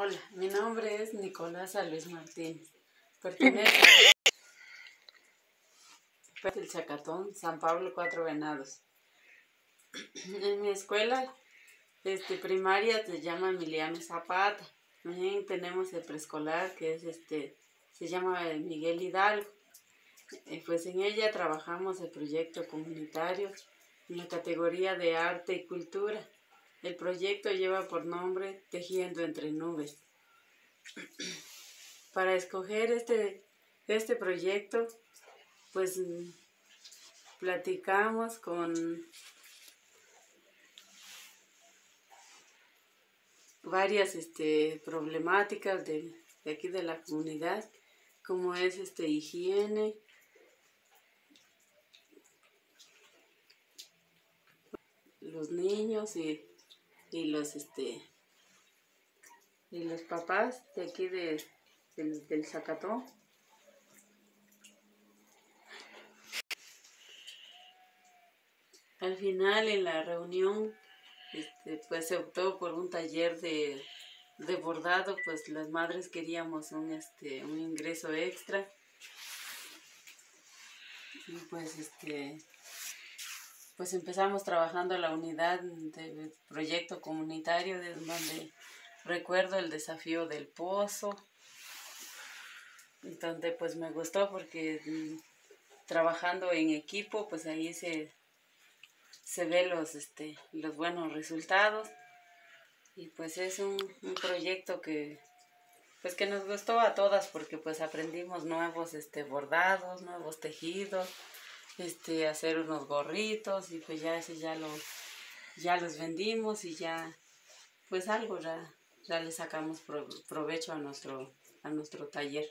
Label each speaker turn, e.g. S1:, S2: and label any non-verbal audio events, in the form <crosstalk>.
S1: Hola, mi nombre es Nicolás Luis Martín. <laughs> Pertenece al Chacatón, San Pablo Cuatro Venados. En mi escuela este, primaria se llama Emiliano Zapata. También tenemos el preescolar que es este, se llama Miguel Hidalgo. Eh, pues en ella trabajamos el proyecto comunitario en la categoría de arte y cultura. El proyecto lleva por nombre Tejiendo entre nubes. Para escoger este, este proyecto, pues platicamos con varias este, problemáticas de, de, aquí de la comunidad, como es este, higiene, los niños y y los este y los papás de aquí de, del, del Zacatón. Al final en la reunión este, pues se optó por un taller de, de bordado, pues las madres queríamos un, este, un ingreso extra. Y pues este pues empezamos trabajando la unidad de proyecto comunitario, de donde recuerdo el desafío del pozo, donde pues me gustó porque mm, trabajando en equipo, pues ahí se, se ve los, este, los buenos resultados. Y pues es un, un proyecto que pues que nos gustó a todas porque pues aprendimos nuevos este bordados, nuevos tejidos, este, hacer unos gorritos y pues ya ese ya lo, ya los vendimos y ya, pues algo ya, ya le sacamos provecho a nuestro, a nuestro taller.